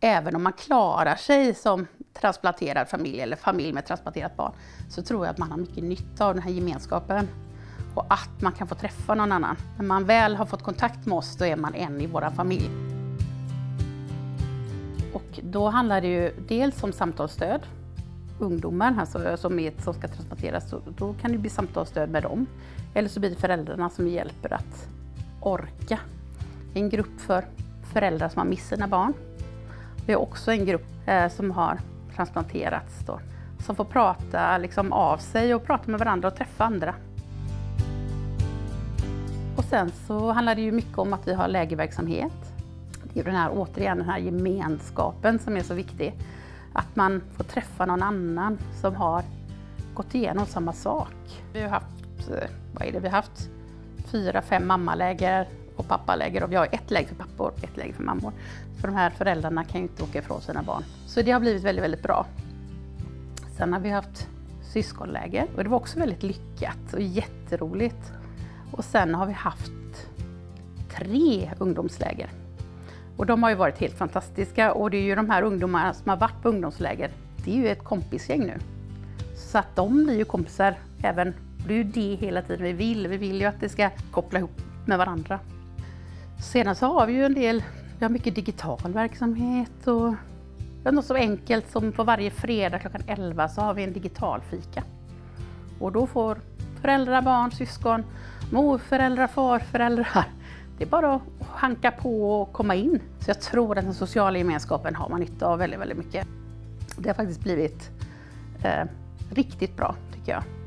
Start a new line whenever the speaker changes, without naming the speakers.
även om man klarar sig som transplanterad familj eller familj med transplanterat barn, så tror jag att man har mycket nytta av den här gemenskapen och att man kan få träffa någon annan. När man väl har fått kontakt med oss, då är man en i vår familj. Och då handlar det ju dels om samtalsstöd. Ungdomar alltså, som, är, som ska transplanteras, då, då kan det bli samtalsstöd med dem. Eller så blir det föräldrarna som hjälper att orka. En grupp för föräldrar som har mist sina barn. Vi har också en grupp eh, som har transplanterats då, som får prata liksom, av sig och prata med varandra och träffa andra. Och sen så handlar det ju mycket om att vi har lägerverksamhet. Det är den här, återigen den här gemenskapen som är så viktig. Att man får träffa någon annan som har gått igenom samma sak. Vi har haft, eh, vad är det, vi har haft fyra, fem mammaläger och pappaläger och vi har ett läger för pappor och ett läger för mammor. För de här föräldrarna kan ju inte åka ifrån sina barn. Så det har blivit väldigt, väldigt bra. Sen har vi haft syskonläger och det var också väldigt lyckat och jätteroligt. Och sen har vi haft tre ungdomsläger. Och de har ju varit helt fantastiska och det är ju de här ungdomarna som har varit på ungdomsläger, det är ju ett kompisgäng nu. Så att de blir ju kompisar även, det är ju det hela tiden vi vill, vi vill ju att det ska koppla ihop med varandra. Sedan så har vi ju en del, vi har mycket digital verksamhet och något så enkelt som på varje fredag klockan 11 så har vi en digital fika. Och då får föräldrar, barn, syskon, morföräldrar, farföräldrar. Det är bara att hanka på och komma in. Så jag tror att den sociala gemenskapen har man nytta av väldigt, väldigt mycket. Det har faktiskt blivit eh, riktigt bra tycker jag.